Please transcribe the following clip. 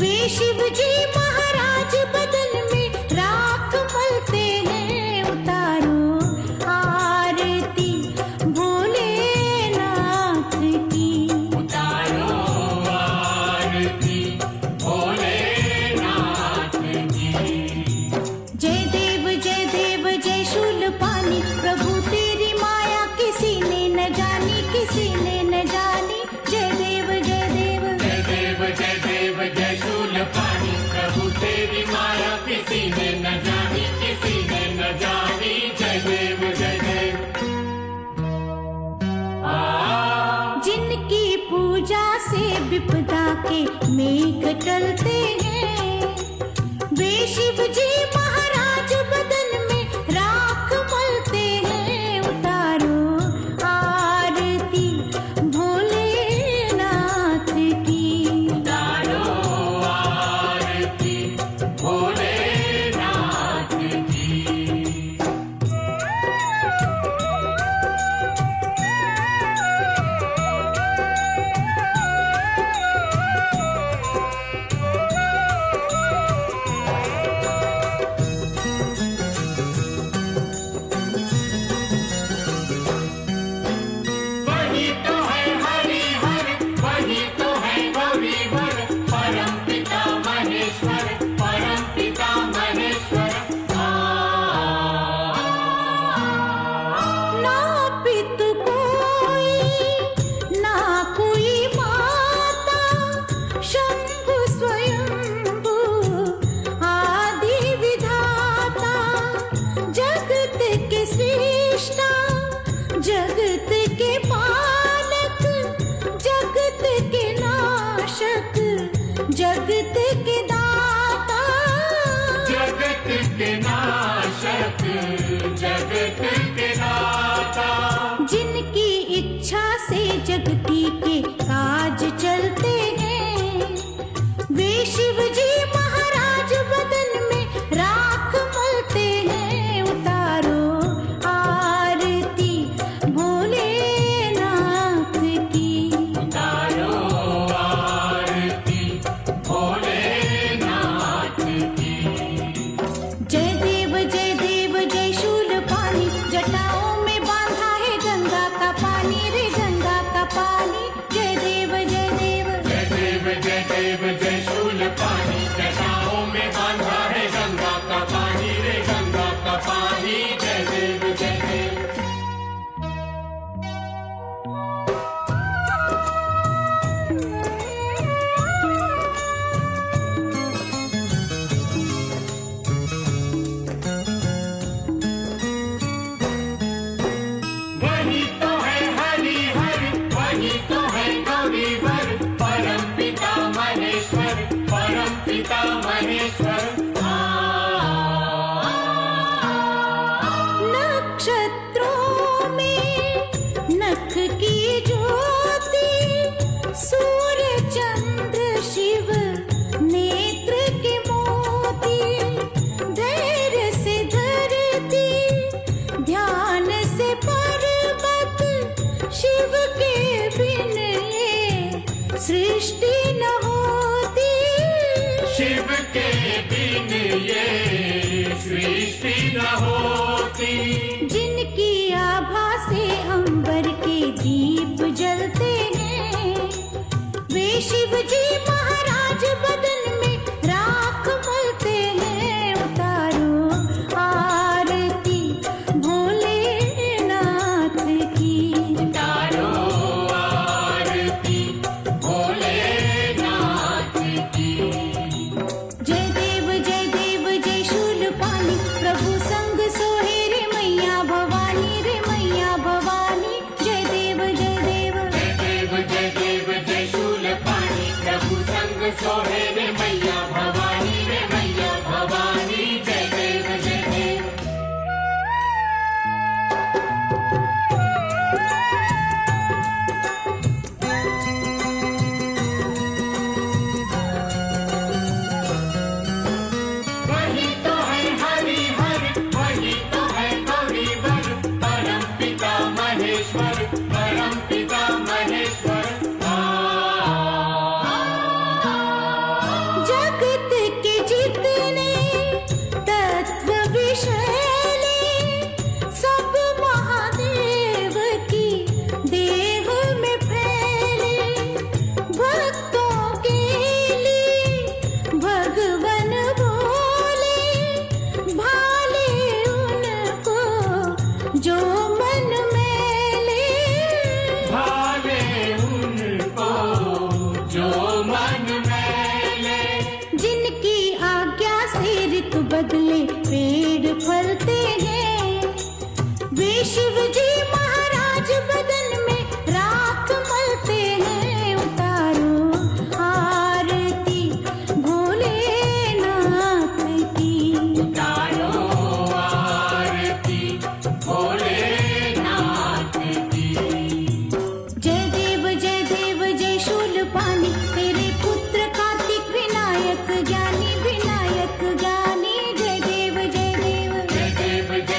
वे शिव जी तेरी माया किसी ने न जानी, किसी ने न जानी। जय देव जय देव। जिनकी पूजा से विपदा के मेघ टलते हैं, वे शिव जी हो Dakota. जो मन मेले भावे उनको जो मन जिनकी आज्ञा से ऋतु बदले पेड़ फलते हैं। विश्व